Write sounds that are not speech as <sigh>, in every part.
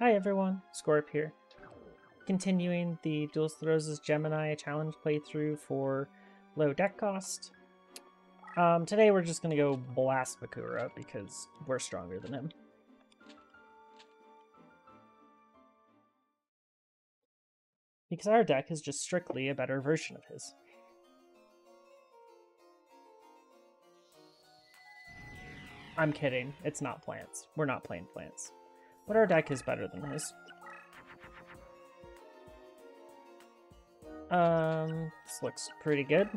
Hi everyone, Scorp here. Continuing the Duelists of the Roses Gemini challenge playthrough for low deck cost. Um, today we're just gonna go blast Bakura because we're stronger than him. Because our deck is just strictly a better version of his. I'm kidding. It's not plants. We're not playing plants. But our deck is better than his. Um, this looks pretty good.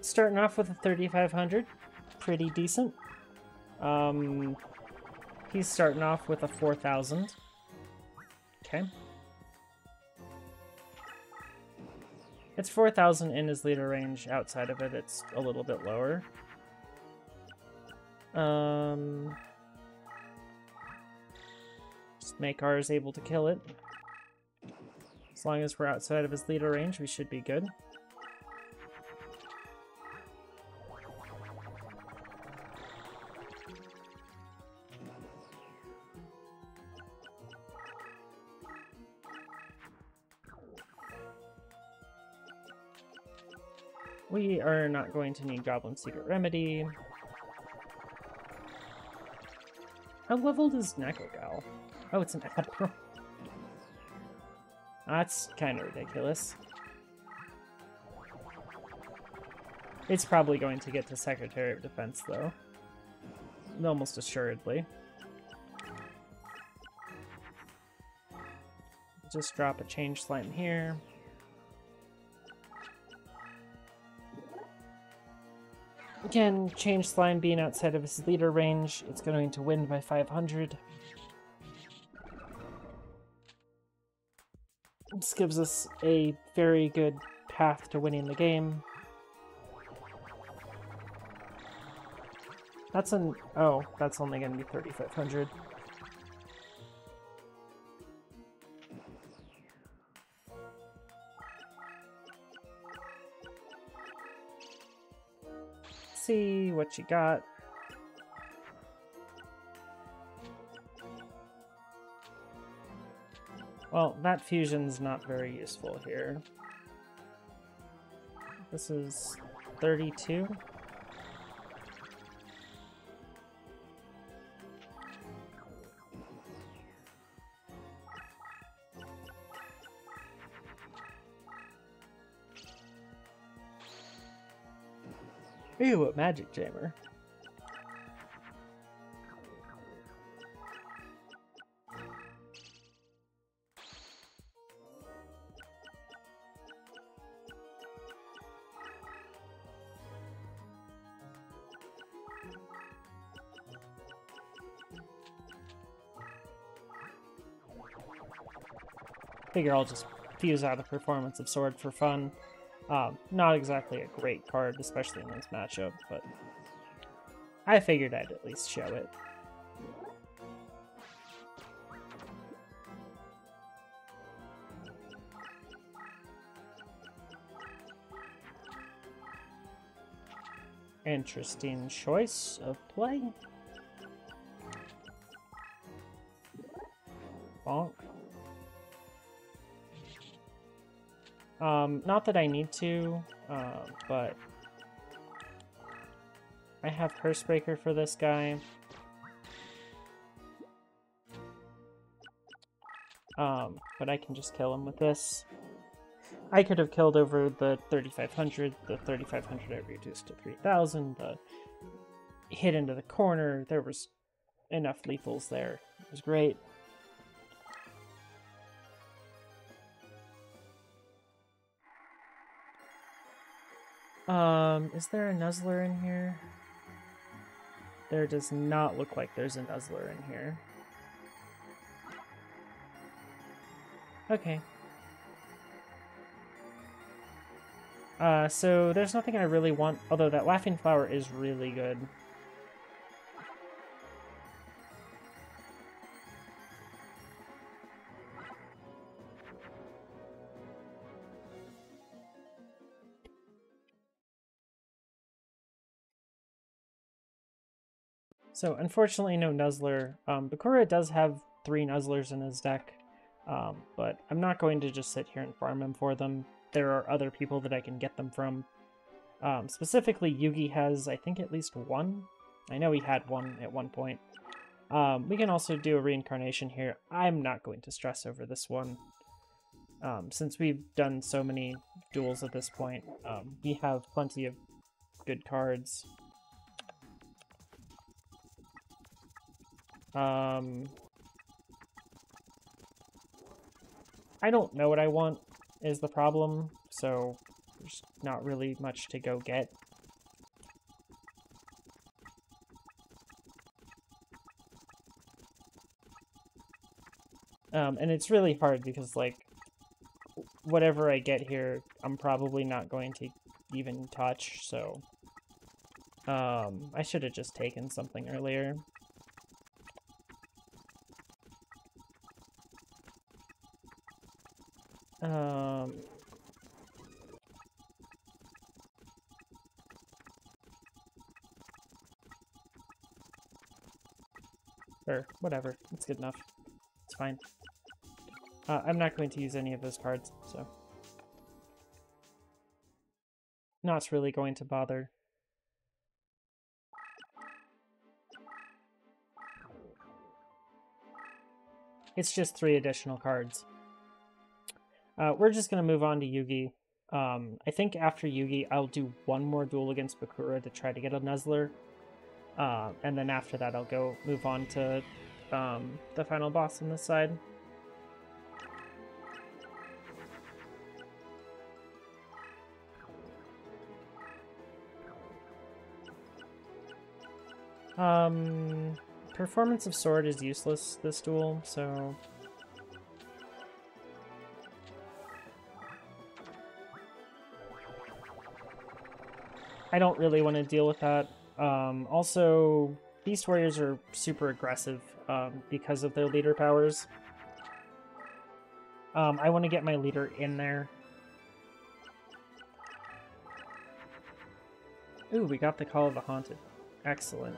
Starting off with a 3500, pretty decent. Um, he's starting off with a 4000. Okay. It's 4,000 in his leader range. Outside of it, it's a little bit lower. Um, just make ours able to kill it. As long as we're outside of his leader range, we should be good. Are not going to need Goblin Secret Remedy. How leveled is Nekogal? Oh, it's an <laughs> Admiral. That's kind of ridiculous. It's probably going to get to Secretary of Defense, though. Almost assuredly. Just drop a change slime here. Again, change slime being outside of his leader range, it's going to win by 500. This gives us a very good path to winning the game. That's an... oh, that's only going to be 3,500. See what you got. Well, that fusion's not very useful here. This is 32. A magic jammer. Figure I'll just fuse out a performance of Sword for fun. Um, not exactly a great card, especially in this matchup, but I figured I'd at least show it. Interesting choice of play. Bonk. Um, not that I need to, uh, but I have Breaker for this guy. Um, but I can just kill him with this. I could have killed over the 3500, the 3500 I reduced to 3000, the hit into the corner, there was enough lethals there. It was great. Um, is there a Nuzzler in here? There does not look like there's a Nuzzler in here. Okay. Uh, so there's nothing I really want, although that Laughing Flower is really good. So unfortunately no Nuzzler. Um, Bakura does have three Nuzzlers in his deck, um, but I'm not going to just sit here and farm him for them. There are other people that I can get them from. Um, specifically, Yugi has, I think, at least one. I know he had one at one point. Um, we can also do a reincarnation here. I'm not going to stress over this one. Um, since we've done so many duels at this point, um, we have plenty of good cards. Um, I don't know what I want is the problem, so there's not really much to go get. Um, and it's really hard because, like, whatever I get here, I'm probably not going to even touch, so... Um, I should have just taken something earlier. Um... Or whatever, it's good enough. It's fine. Uh, I'm not going to use any of those cards, so... Not really going to bother. It's just three additional cards. Uh, we're just going to move on to Yugi. Um, I think after Yugi, I'll do one more duel against Bakura to try to get a Nuzzler. Uh, and then after that, I'll go move on to um, the final boss on this side. Um, Performance of Sword is useless this duel, so... I don't really want to deal with that. Um, also, Beast Warriors are super aggressive um, because of their leader powers. Um, I want to get my leader in there. Ooh, we got the Call of the Haunted. Excellent.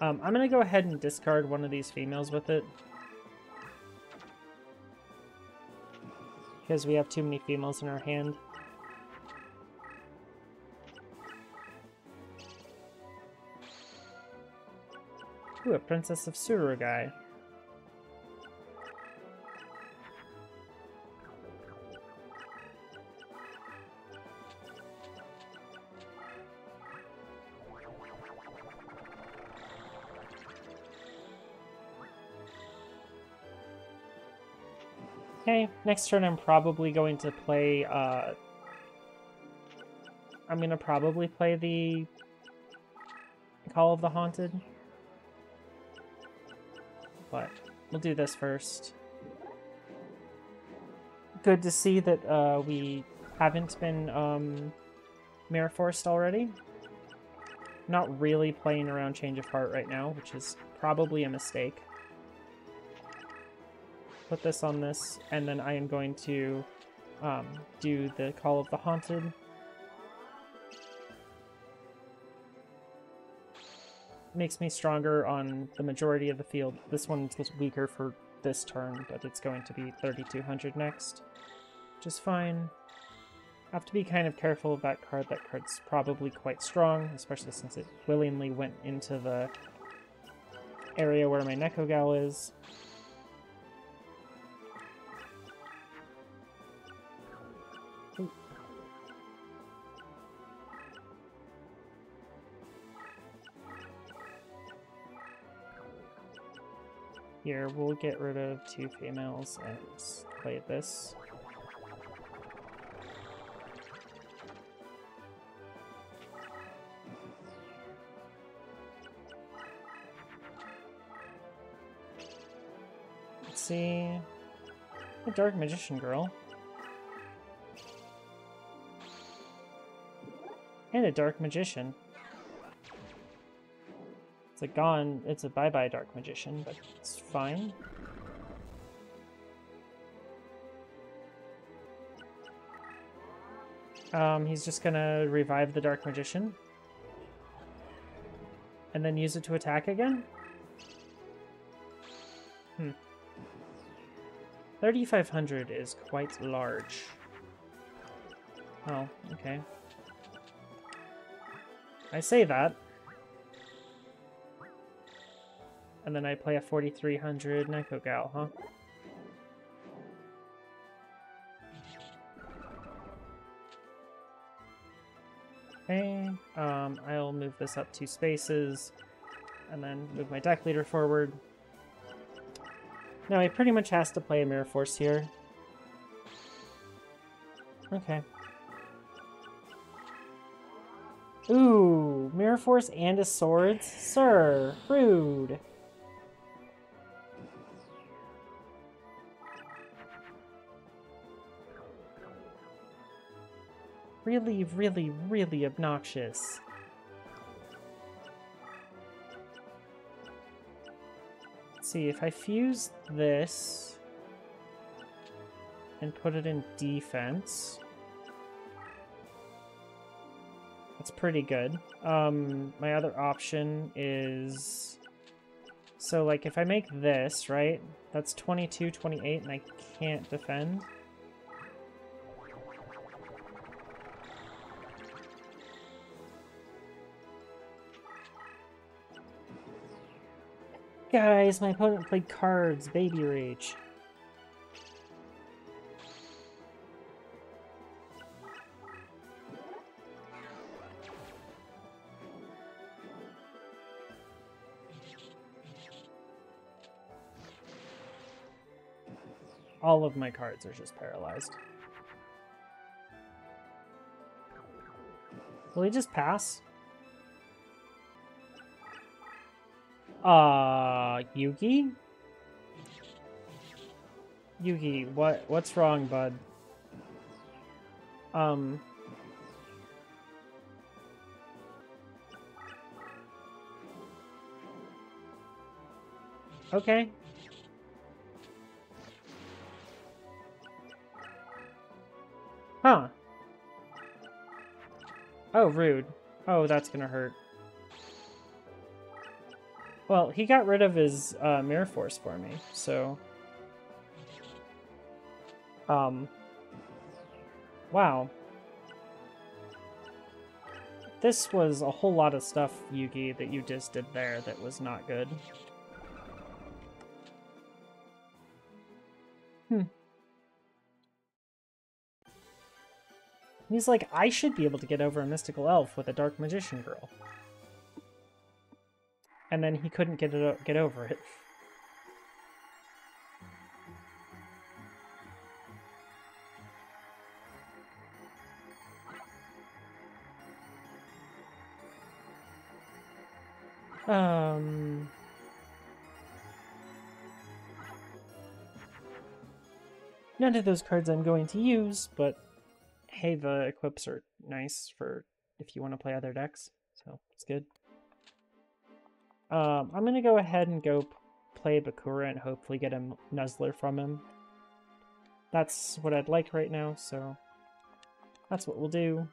Um, I'm going to go ahead and discard one of these females with it. Because we have too many females in our hand. Ooh, a Princess of Tsurugi. Okay, next turn I'm probably going to play, uh... I'm gonna probably play the Call of the Haunted. But we'll do this first. Good to see that uh, we haven't been um, Mirror already. Not really playing around Change of Heart right now, which is probably a mistake put this on this, and then I am going to um, do the Call of the Haunted. Makes me stronger on the majority of the field. This one's weaker for this turn, but it's going to be 3200 next, Just fine. Have to be kind of careful of that card. That card's probably quite strong, especially since it willingly went into the area where my Nekogal is. Here, we'll get rid of two females and play this. Let's see... A Dark Magician Girl. And a Dark Magician. It's a gone, it's a bye-bye Dark Magician, but it's fine. Um, he's just gonna revive the Dark Magician. And then use it to attack again? Hmm. 3,500 is quite large. Oh, okay. I say that. And then I play a 4300 Nekogal, huh? Okay, um, I'll move this up two spaces, and then move my deck leader forward. Now he pretty much has to play a Mirror Force here. Okay. Ooh, Mirror Force and a Swords? Sir, rude. Really, really, really obnoxious. Let's see, if I fuse this and put it in defense, that's pretty good. Um, my other option is... So, like, if I make this, right, that's 22, 28, and I can't defend. Guys, my opponent played cards. Baby rage. All of my cards are just paralyzed. Will he just pass? Uh, Yugi? Yugi, what what's wrong, bud? Um Okay. Huh. Oh, rude. Oh, that's gonna hurt. Well, he got rid of his uh, Mirror Force for me, so... Um... Wow. This was a whole lot of stuff, Yugi, that you just did there that was not good. Hmm. He's like, I should be able to get over a mystical elf with a dark magician girl and then he couldn't get it get over it. Um... None of those cards I'm going to use, but hey, the equips are nice for if you want to play other decks, so it's good. Um, I'm to go ahead and go play Bakura and hopefully get a Nuzzler from him. That's what I'd like right now, so that's what we'll do.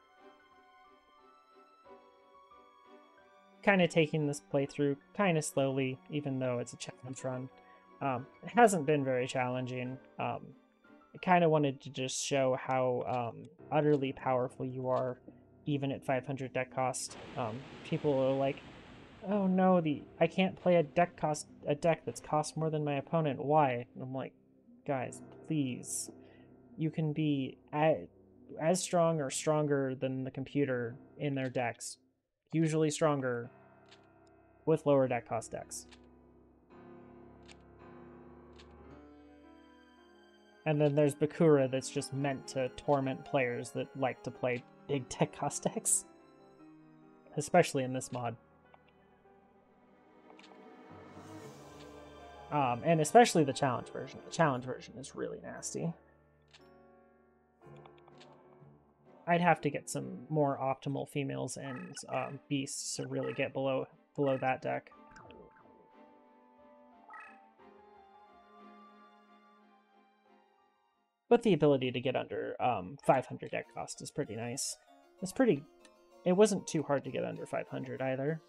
Kind of taking this playthrough kind of slowly, even though it's a challenge run. Um, it hasn't been very challenging. Um, I kind of wanted to just show how um, utterly powerful you are, even at 500 deck cost. Um, people are like, oh no, the I can't play a deck cost a deck that's cost more than my opponent. Why? And I'm like, guys, please. You can be as, as strong or stronger than the computer in their decks. Usually stronger with lower deck cost decks. And then there's Bakura that's just meant to torment players that like to play big tech cost decks. Especially in this mod. Um, and especially the challenge version. The challenge version is really nasty. I'd have to get some more optimal females and um, beasts to really get below below that deck. But the ability to get under um, 500 deck cost is pretty nice. It's pretty... It wasn't too hard to get under 500 either.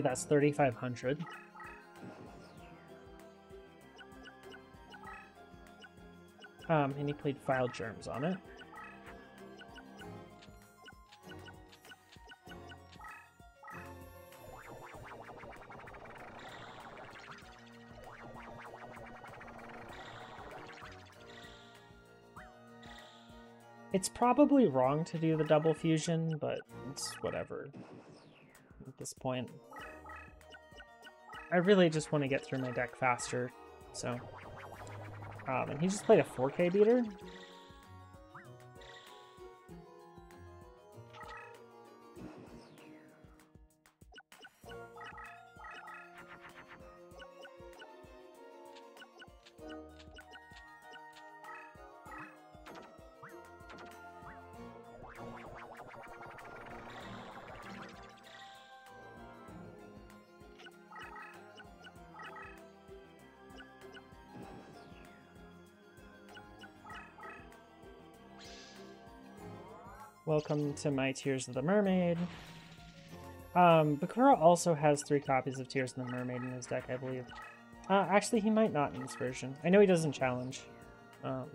That's 3,500. Um, and he played Vile Germs on it. It's probably wrong to do the double fusion, but it's whatever at this point. I really just want to get through my deck faster, so... Um, and he just played a 4k beater? Welcome to my Tears of the Mermaid. Um, Bakura also has three copies of Tears of the Mermaid in his deck, I believe. Uh, actually, he might not in this version. I know he doesn't challenge. Um,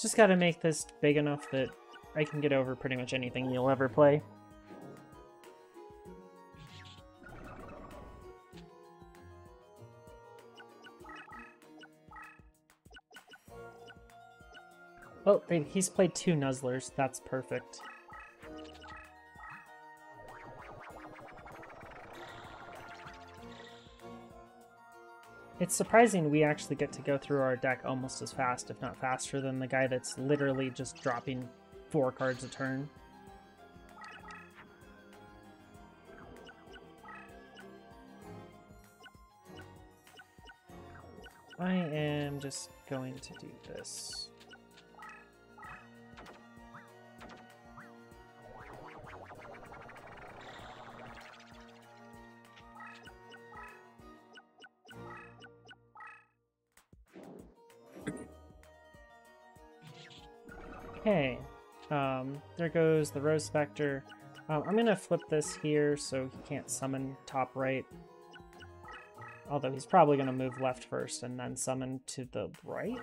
just gotta make this big enough that I can get over pretty much anything you'll ever play. He's played two Nuzzlers. That's perfect. It's surprising we actually get to go through our deck almost as fast, if not faster, than the guy that's literally just dropping four cards a turn. I am just going to do this. Goes the Rose Spectre. Um, I'm gonna flip this here so he can't summon top right. Although he's probably gonna move left first and then summon to the right?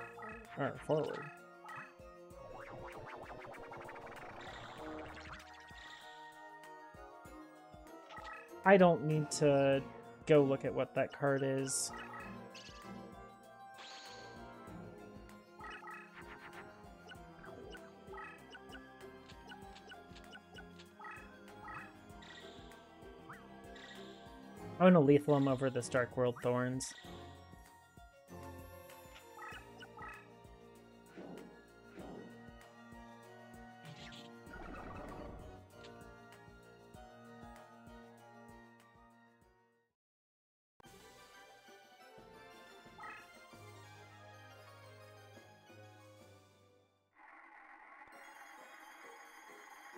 Or forward. I don't need to go look at what that card is. I'm gonna lethal him over this Dark World Thorns.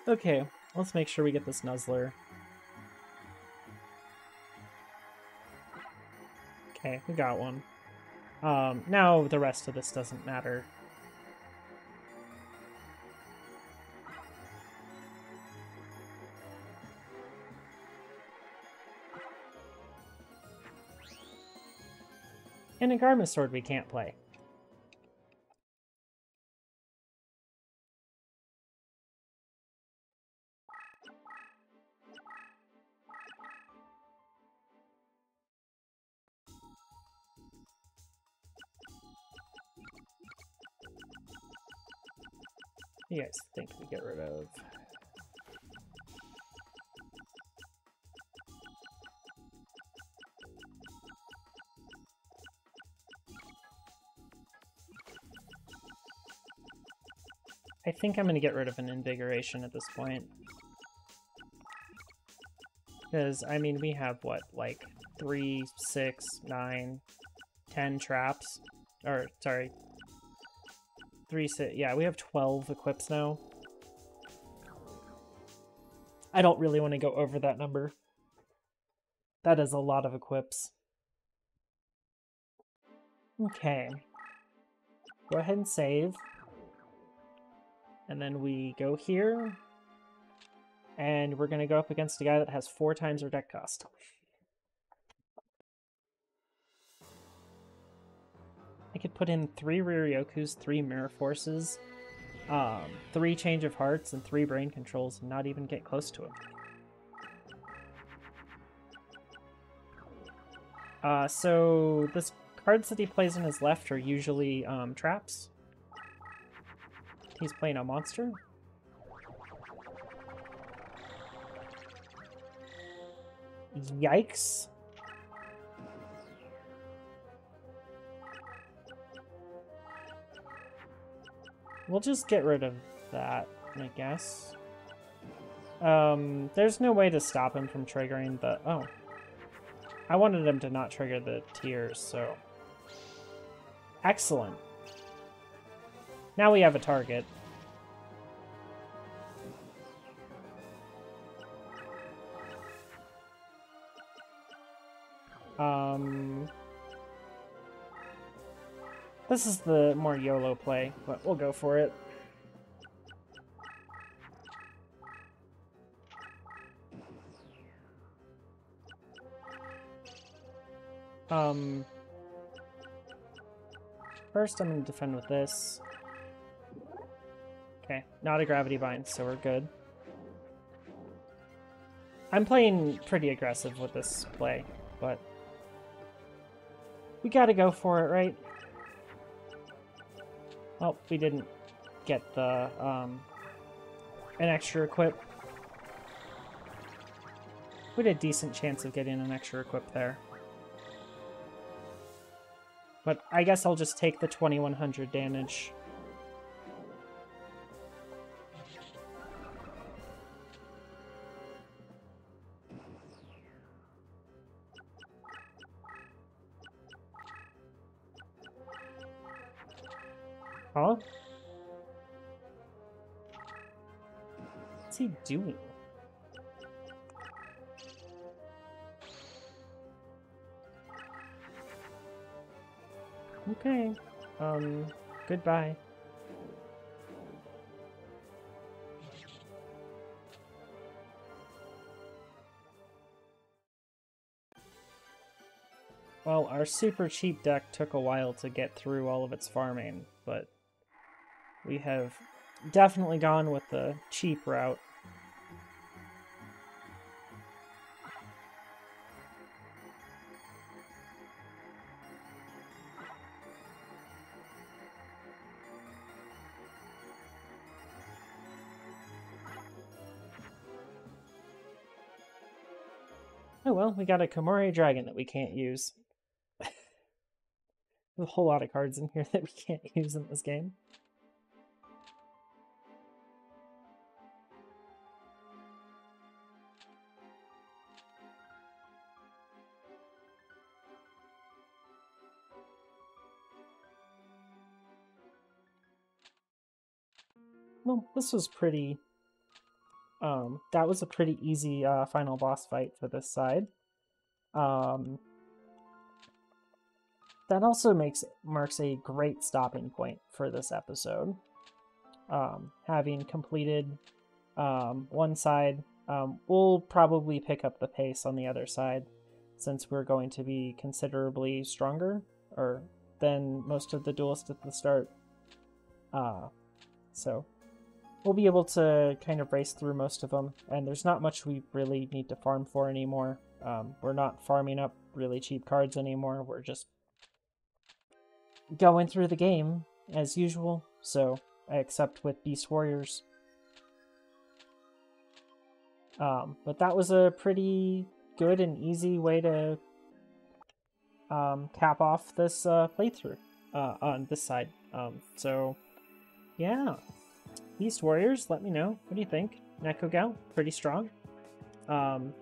Okay, let's make sure we get this Nuzzler. Okay, we got one. Um, now the rest of this doesn't matter. And a Garma Sword we can't play. You guys think we get rid of? I think I'm going to get rid of an Invigoration at this point. Because, I mean, we have, what, like, three, six, nine, ten traps? Or, sorry, three, six, yeah, we have 12 equips now. I don't really want to go over that number. That is a lot of equips. Okay. go ahead and save. And then we go here. And we're going to go up against a guy that has four times our deck cost. I could put in three Riryokus, three Mirror Forces, um, three Change of Hearts, and three Brain Controls and not even get close to him. Uh, so this cards that he plays on his left are usually um, traps. He's playing a monster. Yikes. We'll just get rid of that, I guess. Um, there's no way to stop him from triggering the... Oh. I wanted him to not trigger the tears, so... Excellent. Now we have a target. Um... This is the more YOLO play, but we'll go for it. Um, first I'm going to defend with this. Okay, not a gravity bind, so we're good. I'm playing pretty aggressive with this play, but we gotta go for it, right? Oh, we didn't get the, um, an extra equip. We had a decent chance of getting an extra equip there. But I guess I'll just take the 2100 damage. Doing? Okay. Um, goodbye. Well, our super cheap deck took a while to get through all of its farming, but we have definitely gone with the cheap route. Got a Komori Dragon that we can't use. There's <laughs> a whole lot of cards in here that we can't <laughs> use in this game. Well, this was pretty um, that was a pretty easy uh, final boss fight for this side. Um, that also makes marks a great stopping point for this episode. Um, having completed um, one side, um, we'll probably pick up the pace on the other side since we're going to be considerably stronger or than most of the duelists at the start. Uh, so we'll be able to kind of race through most of them, and there's not much we really need to farm for anymore. Um, we're not farming up really cheap cards anymore, we're just going through the game as usual, so except with Beast Warriors. Um, but that was a pretty good and easy way to um, cap off this uh, playthrough uh, on this side. Um, so, yeah. Beast Warriors, let me know. What do you think? Nekogal, pretty strong. Um,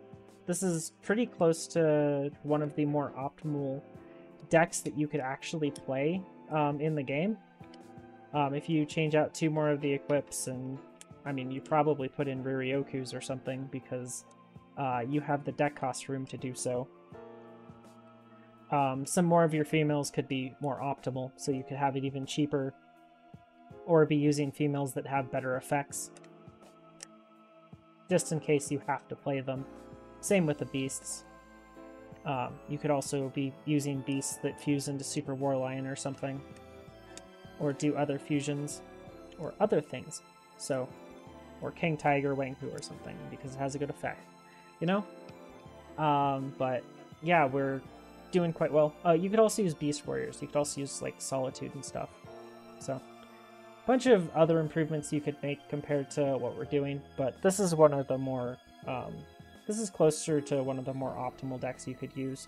this is pretty close to one of the more optimal decks that you could actually play um, in the game. Um, if you change out two more of the equips, and I mean, you probably put in Riryokus or something because uh, you have the deck cost room to do so. Um, some more of your females could be more optimal, so you could have it even cheaper, or be using females that have better effects, just in case you have to play them. Same with the beasts. Um, you could also be using beasts that fuse into Super War Lion or something, or do other fusions, or other things. So, or King Tiger Wanghu or something, because it has a good effect, you know? Um, but yeah, we're doing quite well. Uh, you could also use Beast Warriors. You could also use like Solitude and stuff. So, a bunch of other improvements you could make compared to what we're doing, but this is one of the more um, this is closer to one of the more optimal decks you could use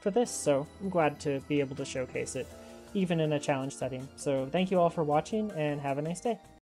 for this, so I'm glad to be able to showcase it, even in a challenge setting. So thank you all for watching, and have a nice day.